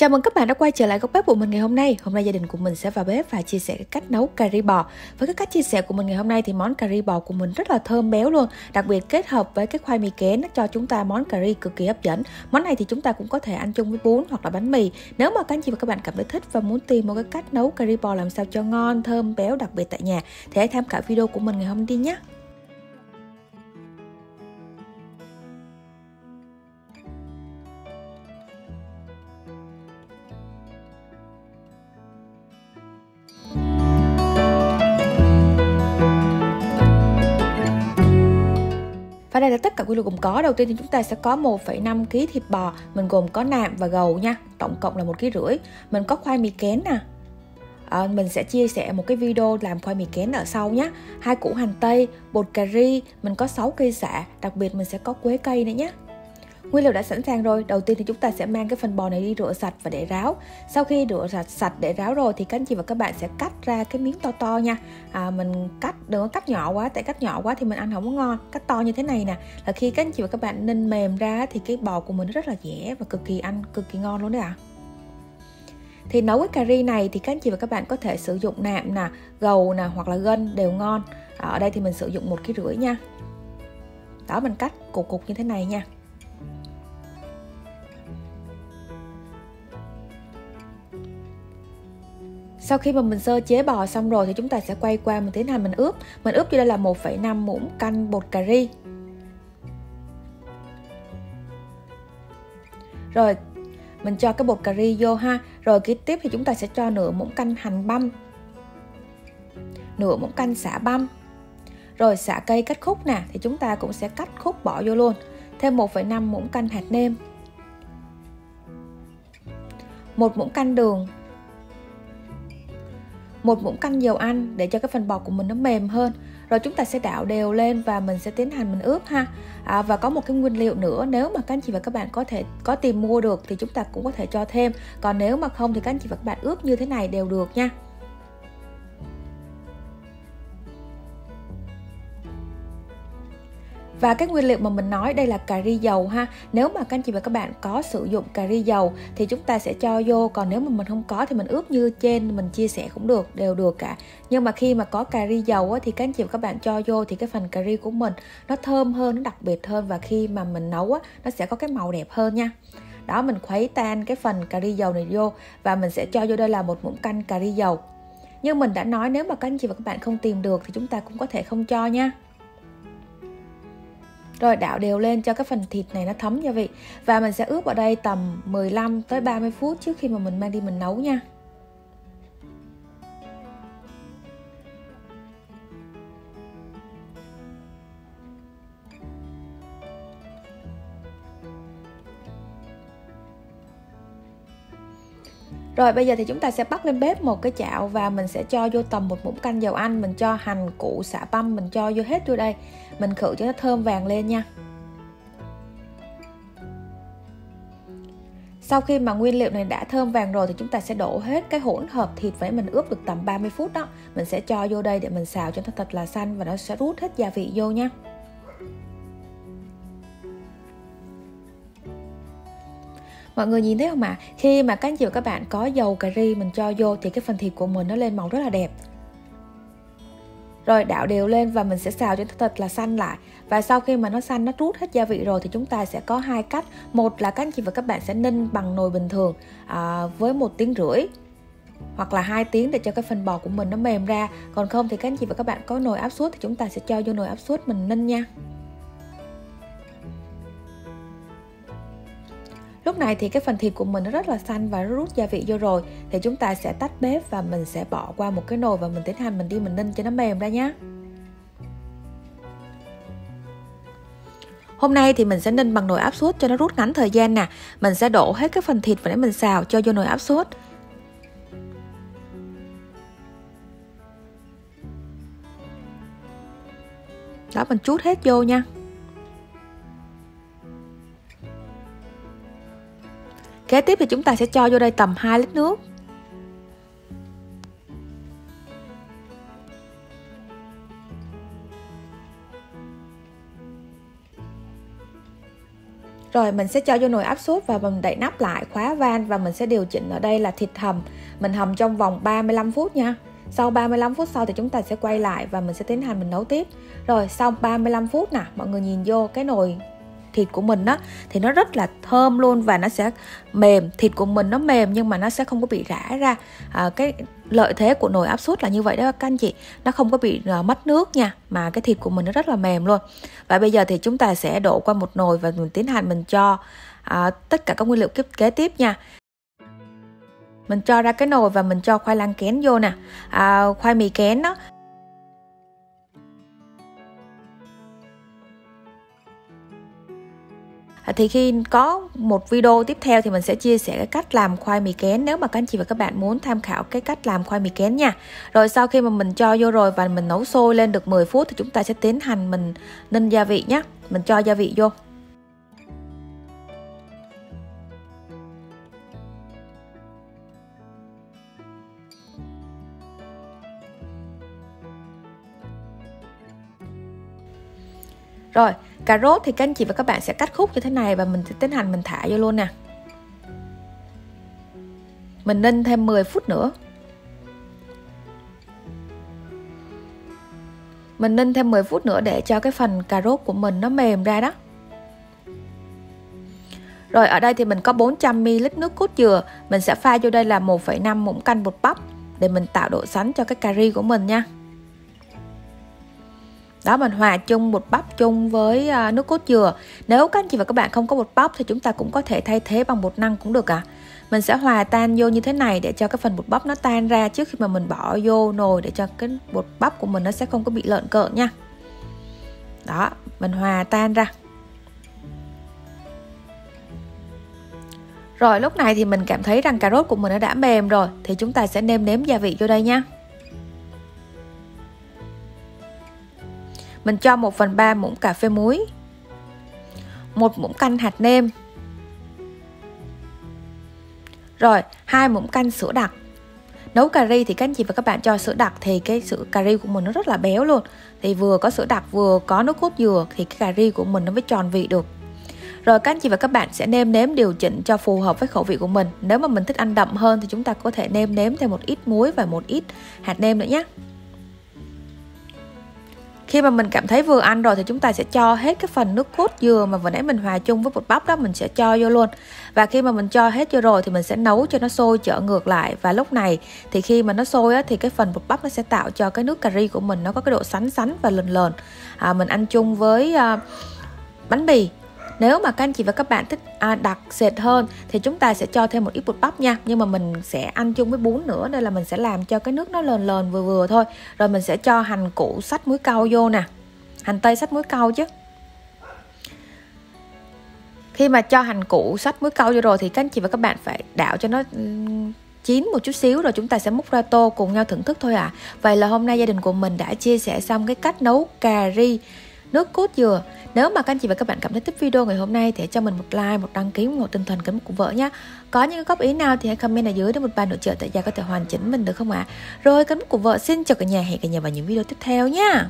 Chào mừng các bạn đã quay trở lại góc bếp của mình ngày hôm nay. Hôm nay gia đình của mình sẽ vào bếp và chia sẻ cái cách nấu cà ri bò. Với cái cách chia sẻ của mình ngày hôm nay thì món cà ri bò của mình rất là thơm béo luôn. Đặc biệt kết hợp với cái khoai mì kén nó cho chúng ta món cà ri cực kỳ hấp dẫn. Món này thì chúng ta cũng có thể ăn chung với bún hoặc là bánh mì. Nếu mà các anh chị và các bạn cảm thấy thích và muốn tìm một cái cách nấu cà ri bò làm sao cho ngon, thơm, béo đặc biệt tại nhà thì hãy tham khảo video của mình ngày hôm nay nhé. Đây là tất cả quy luật gồm có. Đầu tiên thì chúng ta sẽ có 1,5 kg thịt bò, mình gồm có nạm và gầu nha, tổng cộng là một kg rưỡi. Mình có khoai mì kén nè. À, mình sẽ chia sẻ một cái video làm khoai mì kén ở sau nhé. Hai củ hành tây, bột cà ri, mình có 6 cây xạ, đặc biệt mình sẽ có quế cây nữa nhé. Nguyên liệu đã sẵn sàng rồi, đầu tiên thì chúng ta sẽ mang cái phần bò này đi rửa sạch và để ráo. Sau khi rửa sạch sạch để ráo rồi thì các anh chị và các bạn sẽ cắt ra cái miếng to to nha. À, mình cắt đừng có cắt nhỏ quá, tại cắt nhỏ quá thì mình ăn không có ngon. Cắt to như thế này nè, là khi các anh chị và các bạn ninh mềm ra thì cái bò của mình rất là dẻ và cực kỳ ăn cực kỳ ngon luôn đấy ạ. À. Thì nấu cái cà ri này thì các anh chị và các bạn có thể sử dụng nạm nè, gầu nè hoặc là gân đều ngon. Ở đây thì mình sử dụng một cái rưỡi nha. Đó mình cắt cục cục như thế này nha. Sau khi mà mình sơ chế bò xong rồi thì chúng ta sẽ quay qua mình tiến hành mình ướp. Mình ướp cho đây là 1,5 muỗng canh bột cà ri. Rồi mình cho cái bột cà ri vô ha. Rồi kế tiếp thì chúng ta sẽ cho nửa muỗng canh hành băm. Nửa muỗng canh xả băm. Rồi xả cây cắt khúc nè thì chúng ta cũng sẽ cắt khúc bỏ vô luôn. Thêm 1,5 muỗng canh hạt nêm. một muỗng canh đường một muỗng canh dầu ăn để cho cái phần bọt của mình nó mềm hơn. Rồi chúng ta sẽ đảo đều lên và mình sẽ tiến hành mình ướp ha. À, và có một cái nguyên liệu nữa nếu mà các anh chị và các bạn có thể có tìm mua được thì chúng ta cũng có thể cho thêm. Còn nếu mà không thì các anh chị và các bạn ướp như thế này đều được nha. Và cái nguyên liệu mà mình nói đây là cà ri dầu ha. Nếu mà các anh chị và các bạn có sử dụng cà ri dầu thì chúng ta sẽ cho vô, còn nếu mà mình không có thì mình ướp như trên mình chia sẻ cũng được, đều được cả. Nhưng mà khi mà có cà ri dầu á, thì các anh chị và các bạn cho vô thì cái phần cà ri của mình nó thơm hơn, nó đặc biệt hơn. Và khi mà mình nấu á, nó sẽ có cái màu đẹp hơn nha. Đó mình khuấy tan cái phần cà ri dầu này vô và mình sẽ cho vô đây là một muỗng canh cà ri dầu. Như mình đã nói nếu mà các anh chị và các bạn không tìm được thì chúng ta cũng có thể không cho nha rồi đảo đều lên cho cái phần thịt này nó thấm gia vị. Và mình sẽ ướp ở đây tầm 15 tới 30 phút trước khi mà mình mang đi mình nấu nha. Rồi bây giờ thì chúng ta sẽ bắt lên bếp một cái chảo và mình sẽ cho vô tầm một muỗng canh dầu ăn, mình cho hành, củ, xả băm, mình cho vô hết vô đây. Mình khử cho nó thơm vàng lên nha. Sau khi mà nguyên liệu này đã thơm vàng rồi thì chúng ta sẽ đổ hết cái hỗn hợp thịt với mình ướp được tầm 30 phút đó. Mình sẽ cho vô đây để mình xào cho nó thật là xanh và nó sẽ rút hết gia vị vô nha. Mọi người nhìn thấy không ạ? À? khi mà các anh chị và các bạn có dầu cà ri mình cho vô thì cái phần thịt của mình nó lên màu rất là đẹp. Rồi đảo đều lên và mình sẽ xào cho thịt thật là xanh lại. Và sau khi mà nó xanh nó rút hết gia vị rồi thì chúng ta sẽ có hai cách. Một là các anh chị và các bạn sẽ ninh bằng nồi bình thường à, với một tiếng rưỡi hoặc là hai tiếng để cho cái phần bò của mình nó mềm ra. Còn không thì các anh chị và các bạn có nồi áp suất thì chúng ta sẽ cho vô nồi áp suất mình ninh nha. Lúc này thì cái phần thịt của mình nó rất là xanh và nó rút gia vị vô rồi. Thì chúng ta sẽ tách bếp và mình sẽ bỏ qua một cái nồi và mình tiến hành mình đi mình ninh cho nó mềm ra nhé Hôm nay thì mình sẽ ninh bằng nồi áp suất cho nó rút ngắn thời gian nè. Mình sẽ đổ hết cái phần thịt và để mình xào cho vô nồi áp suất. Đó, mình chút hết vô nha. Kế tiếp thì chúng ta sẽ cho vô đây tầm 2 lít nước. Rồi, mình sẽ cho vô nồi áp suất và mình đậy nắp lại khóa van và mình sẽ điều chỉnh ở đây là thịt hầm. Mình hầm trong vòng 35 phút nha. Sau 35 phút sau thì chúng ta sẽ quay lại và mình sẽ tiến hành mình nấu tiếp. Rồi, sau 35 phút nè, mọi người nhìn vô cái nồi thịt của mình đó thì nó rất là thơm luôn và nó sẽ mềm. Thịt của mình nó mềm nhưng mà nó sẽ không có bị rã ra. À, cái lợi thế của nồi áp suất là như vậy đó các anh chị. Nó không có bị uh, mất nước nha mà cái thịt của mình nó rất là mềm luôn. Và bây giờ thì chúng ta sẽ đổ qua một nồi và mình tiến hành mình cho uh, tất cả các nguyên liệu kế tiếp nha. Mình cho ra cái nồi và mình cho khoai lang kén vô nè. À, khoai mì kén đó À, thì khi có một video tiếp theo thì mình sẽ chia sẻ cái cách làm khoai mì kén nếu mà các anh chị và các bạn muốn tham khảo cái cách làm khoai mì kén nha. Rồi sau khi mà mình cho vô rồi và mình nấu sôi lên được 10 phút thì chúng ta sẽ tiến hành mình ninh gia vị nhé mình cho gia vị vô. Rồi, cà rốt thì các anh chị và các bạn sẽ cắt khúc như thế này và mình sẽ tiến hành mình thả vô luôn nè. Mình ninh thêm 10 phút nữa. Mình ninh thêm 10 phút nữa để cho cái phần cà rốt của mình nó mềm ra đó. Rồi ở đây thì mình có 400ml nước cốt dừa Mình sẽ pha vô đây là 1,5 muỗng canh bột bắp Để mình tạo độ sánh cho cái cà ri của mình nha đó, mình hòa chung bột bắp chung với ờ, nước cốt dừa. Nếu các anh chị và các bạn không có bột bắp thì chúng ta cũng có thể thay thế bằng bột năng cũng được à mình sẽ hòa tan vô như thế này để cho cái phần bột bắp nó tan ra trước khi mà mình bỏ vô nồi để cho cái bột bắp của mình nó sẽ không có bị lợn cợn nha. Đó, mình hòa tan ra. Rồi, lúc này thì mình cảm thấy rằng cà rốt của mình nó đã mềm rồi, thì chúng ta sẽ nêm nếm gia vị vô đây nha. Mình cho 1 phần 3 muỗng cà phê muối. Một muỗng canh hạt nêm. Rồi, hai muỗng canh sữa đặc. Nấu cà ri thì các anh chị và các bạn cho sữa đặc thì cái sữa cà ri của mình nó rất là béo luôn. Thì vừa có sữa đặc vừa có nước cốt dừa thì cái cà ri của mình nó mới tròn vị được. Rồi các anh chị và các bạn sẽ nêm nếm điều chỉnh cho phù hợp với khẩu vị của mình. Nếu mà mình thích ăn đậm hơn thì chúng ta có thể nêm nếm thêm một ít muối và một ít hạt nêm nữa nhé khi mà mình cảm thấy vừa ăn rồi thì chúng ta sẽ cho hết cái phần nước cốt dừa mà vừa nãy mình hòa chung với bột bắp đó mình sẽ cho vô luôn. Và khi mà mình cho hết vô rồi thì mình sẽ nấu cho nó sôi trở ngược lại. Và lúc này thì khi mà nó sôi á, thì cái phần bột bắp nó sẽ tạo cho cái nước cà ri của mình nó có cái độ sánh sánh và lờn lờn. À, mình ăn chung với à, bánh mì nếu mà các anh chị và các bạn thích à, đặc sệt hơn thì chúng ta sẽ cho thêm một ít bột bắp nha. Nhưng mà mình sẽ ăn chung với bún nữa nên là mình sẽ làm cho cái nước nó lờn lờn vừa vừa thôi. Rồi mình sẽ cho hành củ sách muối cau vô nè. Hành tây sách muối cau chứ. Khi mà cho hành củ sách muối cau vô rồi thì các anh chị và các bạn phải đảo cho nó chín một chút xíu rồi chúng ta sẽ múc ra tô cùng nhau thưởng thức thôi ạ. À. vậy là hôm nay gia đình của mình đã chia sẻ xong cái cách nấu cà ri nước cốt dừa. Nếu mà các anh chị và các bạn cảm thấy thích video ngày hôm nay thì hãy cho mình một like, một đăng ký, một tinh thần kính của vợ nhé có những góp ý nào thì hãy comment ở dưới để một bài nội trợ tại gia có thể hoàn chỉnh mình được không ạ? À? rồi kính của vợ xin chào cả nhà, hẹn cả nhà vào những video tiếp theo nhé